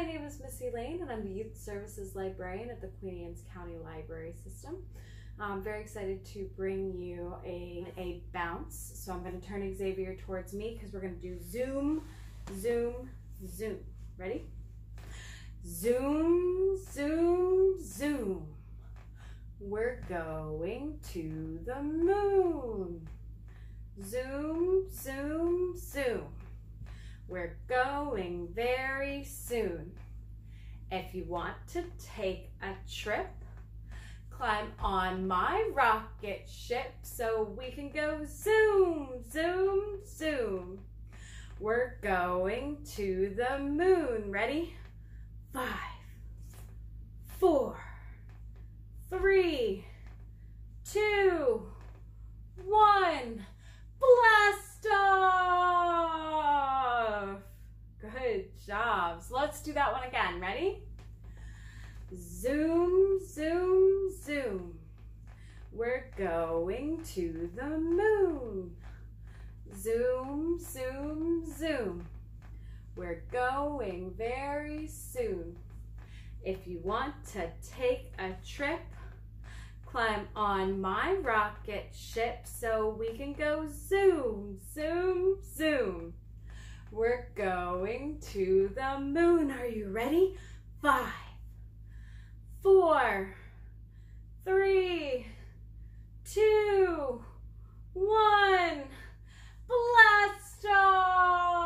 my name is Missy Lane, and I'm the Youth Services Librarian at the Queen Anne's County Library System. I'm very excited to bring you a, a bounce. So I'm going to turn Xavier towards me because we're going to do zoom, zoom, zoom. Ready? Zoom, zoom, zoom. We're going to the moon. Zoom, zoom, zoom. We're going very soon. If you want to take a trip, climb on my rocket ship so we can go zoom, zoom, zoom. We're going to the moon. Ready? Five, four, three, two, one. Blast off! Good job. So let's do that one again. Ready? Zoom, zoom, zoom. We're going to the moon. Zoom, zoom, zoom. We're going very soon. If you want to take a trip, climb on my rocket ship so we can go zoom, zoom, zoom. We're going to the moon. Are you ready? Five, four, three, two, one. Blast off!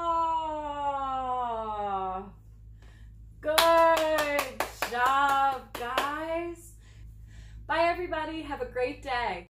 Good job, guys. Bye, everybody. Have a great day.